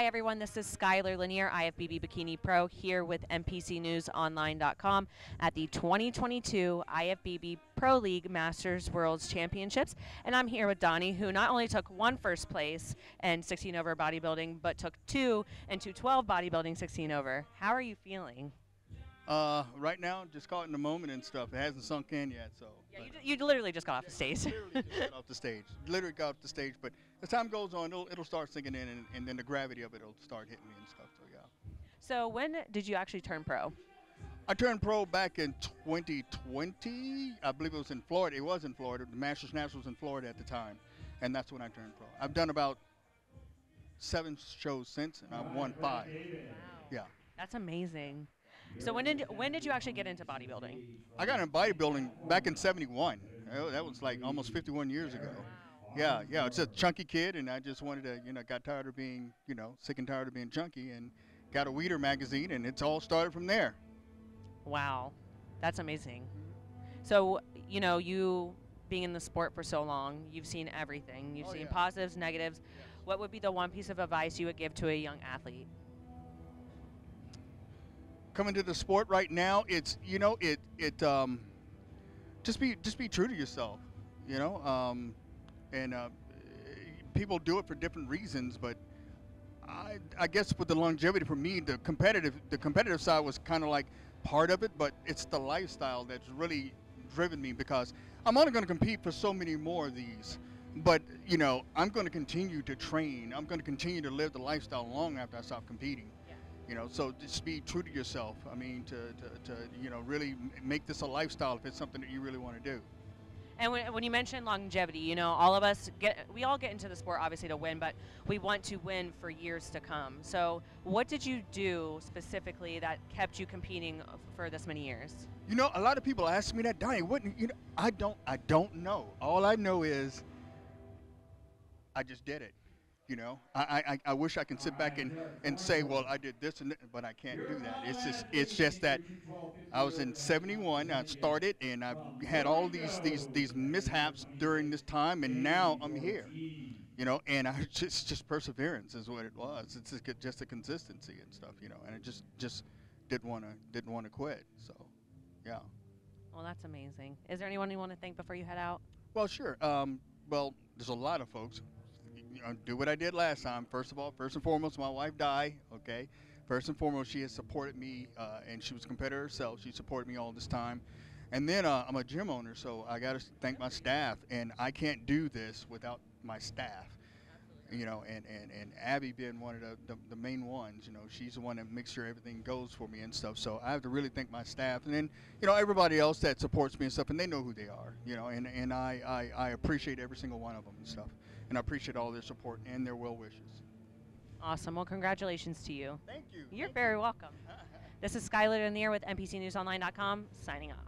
Hi, everyone. This is Skylar Lanier, IFBB Bikini Pro, here with NPCNewsOnline.com at the 2022 IFBB Pro League Masters Worlds Championships. And I'm here with Donnie, who not only took one first place in 16 over bodybuilding, but took two in 212 bodybuilding 16 over. How are you feeling? Uh, right now, just caught in the moment and stuff. It hasn't sunk in yet, so. Yeah, you, you literally just got off the stage. literally got off the stage. Literally got off the stage, but as time goes on, it'll, it'll start sinking in, and, and then the gravity of it will start hitting me and stuff. So yeah. So when did you actually turn pro? I turned pro back in 2020. I believe it was in Florida. It was in Florida. The Masters Nationals was in Florida at the time, and that's when I turned pro. I've done about seven shows since, and I've won five. Wow. Yeah. That's amazing. So when did when did you actually get into bodybuilding? I got into bodybuilding back in '71. That was like almost 51 years ago. Yeah, yeah. It's a chunky kid, and I just wanted to, you know, got tired of being, you know, sick and tired of being chunky, and got a Weider magazine, and it's all started from there. Wow, that's amazing. So you know, you being in the sport for so long, you've seen everything. You've Oh, seen yeah. positives, negatives. What would be the one piece of advice you would give to a young athlete? Coming to the sport right now, it's you know it it um, just be just be true to yourself, you know. Um, and uh, people do it for different reasons, but I I guess with the longevity for me, the competitive the competitive side was kind of like part of it, but it's the lifestyle that's really driven me because I'm only going to compete for so many more of these. But you know, I'm going to continue to train. I'm going to continue to live the lifestyle long after I stop competing you know so just be true to yourself i mean to, to, to you know really make this a lifestyle if it's something that you really want to do And when, when you mentioned longevity, you know, all of us get, we all get into the sport obviously to win, but we want to win for years to come. So, what did you do specifically that kept you competing for this many years? you know a lot of people ask me that donnie what you know i don't i don't know all i know is i just did it you know? I i, I wish i can sit back and and say well i did this and that, but i can't do that. It's just it's just that i was in 71 i started and i've had all these these these mishaps during this time and now i'm here you know? And i just just perseverance is what it was. It's just, just a consistency and stuff you know? And i just just didn't want to didn't want to quit so yeah. Well, that's amazing. Is there anyone you want to thank before you head out? well sure um, well there's a lot of folks do what i did last time first of all first and foremost my wife died. okay first and foremost she has supported me uh, and she was a competitor herself she supported me all this time and then uh, i'm a gym owner so i got to thank my staff and i can't do this without my staff you know, and, and, and Abby being one of the, the, the main ones, you know, she's the one that makes sure everything goes for me and stuff. So I have to really thank my staff and then, you know, everybody else that supports me and stuff, and they know who they are, you know, and, and I, I, I appreciate every single one of them and stuff and I appreciate all their support and their well wishes. Awesome. Well, congratulations to you. Thank you. You're Thank very you. welcome. this is Skylar Lanier with NPCNewsOnline.com signing off.